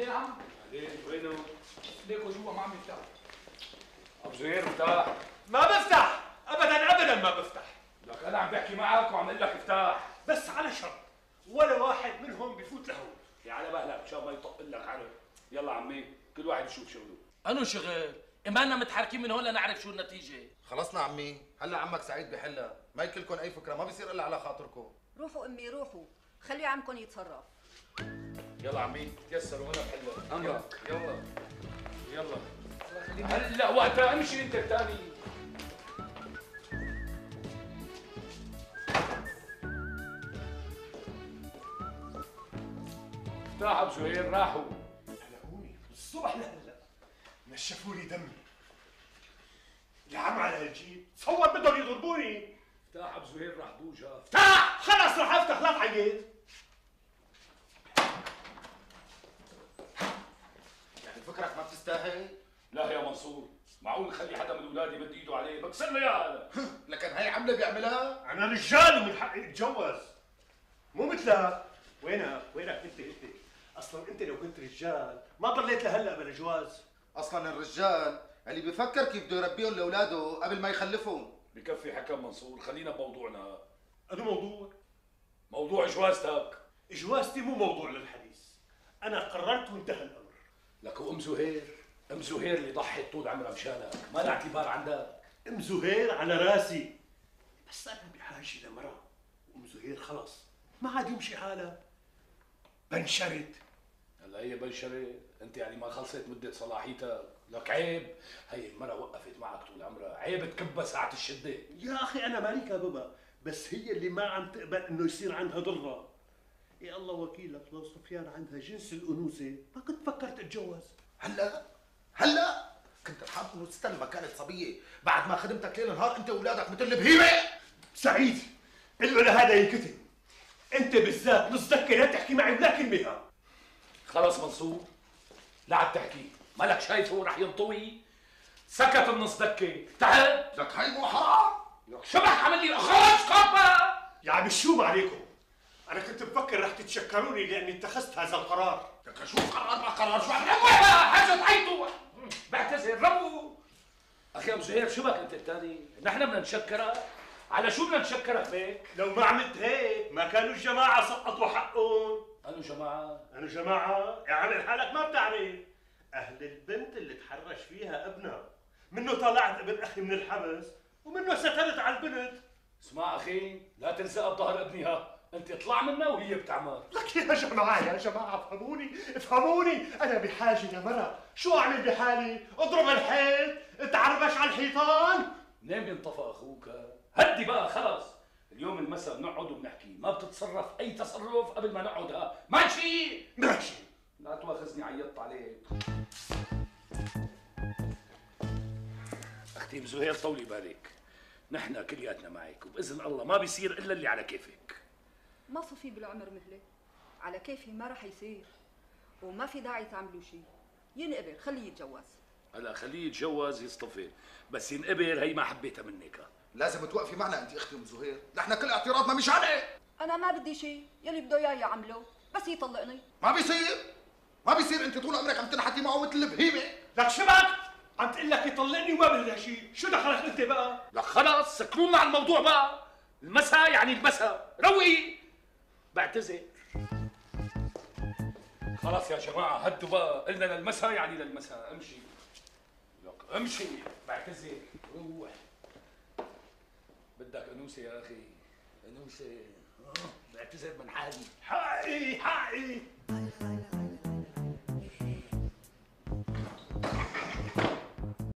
ليه عم؟ ليه وينه؟ ليكوا جوا ما عم يفتح ابو زهير افتح ما بفتح ابدا ابدا ما بفتح لك أنا عم بحكي معك وعم أقول لك افتح بس على شرط ولا واحد منهم بفوت لهون يا على بالك مشان ما يطق لك عرق يلا عمي كل واحد يشوف شغله انو شغل اما متحركين من هون لنعرف شو النتيجه خلصنا عمي هلا عمك سعيد بحلها ما يكلكم اي فكره ما بيصير الا على خاطركم روحوا امي روحوا خلي عمكم يتصرف يلا عمي تيسر وأنا بحلها أمرك. يلا يلا. هلا وقتها امشي انت الثاني افتح أبو زهير راحوا. هلكوني الصبح لهلا نشفوا لي دمي. يا عم على هالجيب تصور بدهم يضربوني. افتح أبو زهير راح بوجها افتح! خلص رح أفتح لا تعيد يعني بتستاهل لا يا منصور معقول نخلي حدا من اولادي مد إيده عليه؟ بكسر له اياها هذا لكن هي عملة بيعملها؟ أنا رجال ومن حقي أتجوز. مو مثلك وينك وينك أنت؟ أنت. أصلا أنت لو كنت رجال ما ضليت لهلأ بلا جواز. أصلا الرجال اللي بيفكر كيف بده يربيهم لأولاده قبل ما يخلفهم. بكفي حكم منصور خلينا بموضوعنا. هذا موضوع؟ موضوع جوازتك. جوازتي مو موضوع للحديث. أنا قررت وانتهى الأمر. لك وام زهير. أم زهير اللي ضحت طول عمرها مشانك ما لها اعتبار عندك. أم زهير على راسي. بس أنا بحاجة لمراه أم زهير خلص ما عاد يمشي حالها. بنشرت. هلا هي بلشرة أنت يعني ما خلصت مدة صلاحيتك. لك عيب. هي المرة وقفت معك طول عمرها. عيب تكبها ساعة الشدة. يا أخي أنا مالي كاببا بس هي اللي ما عم تقبل إنه يصير عندها ضرة. يا الله وكيلك لو صفيان عندها جنس الأنوثة ما كنت فكرت أتجوز. هلأ؟ هلأ؟ كنت حاب انه تستنى ما كانت صبية. بعد ما خدمتك ليل نهار أنت وأولادك مثل البهيمه سعيد قل له لهذا ينكتب. أنت بالذات نص دكه لا تحكي معي ولا كلمة. خلص منصور لا عاد تحكي. مالك شايف هو رح ينطوي؟ سكت النص دكة تعال. لك هي مو حرام. لك شبك عمل لي؟ خرج كوبا يا عم الشوم عليكم؟ أنا كنت بفكر رح تتشكروني لأني اتخذت هذا القرار. لك شو قرار ما قرار شو عم وين بقى حاجة عيطوا بعتذر ربو أخي أبو زهير شو بك أنت الثاني نحن بدنا نشكرك على شو بدنا نشكرك بيك لو ما عملت هيك ما كانوا الجماعة سقطوا حقهم. قالوا جماعة. أنا جماعة. يا عامل حالك ما بتعمل. أهل البنت اللي تحرش فيها ابنها. منه طلعت ابن أخي من الحبس ومنه سترت على البنت. اسمع أخي لا تلزق بظهر ابنها أنت اطلع منها وهي بتعمر. لك يا جماعة يا جماعة افهموني افهموني. أنا بحاجة لمرأة شو أعمل بحالي؟ أضرب الحيط؟ اتعربش على الحيطان؟ منين بينطفى أخوك. هدي بقى خلص اليوم المساء بنقعد وبنحكي. ما بتتصرف أي تصرف قبل ما نقعد ها ماشي؟ ماشي. لا تواخذني عيطت عليك. أختي زهير طولي بالك. نحن كلياتنا معك وبإذن الله ما بيصير إلا اللي على كيفك. ما صفي بالعمر مهلة. على كيفي ما رح يصير. وما في داعي تعملوا شيء ينقبل خليه يتجوز. هلا خليه يتجوز يصطفي. بس ينقبل هي ما حبيتها منك. لازم توقفي معنا انت أختي ام زهير. نحن كل اعتراضنا مش عليه أنا ما بدي شيء يلي بده إياه يعمله. بس يطلقني. ما بيصير. ما بيصير انت طول عمرك عم تنحكي معه مثل البهيمة. لك شبك؟ عم تقول لك يطلقني وما بدها شيء شو دخلك أنت بقى؟ لك خلص سكرونا على الموضوع بقى. المساء يعني المساء. روي بعتذر. خلاص يا جماعة هدوا بقى. قلنا للمساء يعني للمساء. امشي. لك امشي. بعتذر. روح. بدك انوسة يا أخي؟ انوسة آه، بعتذر من حالي. حقي حقي.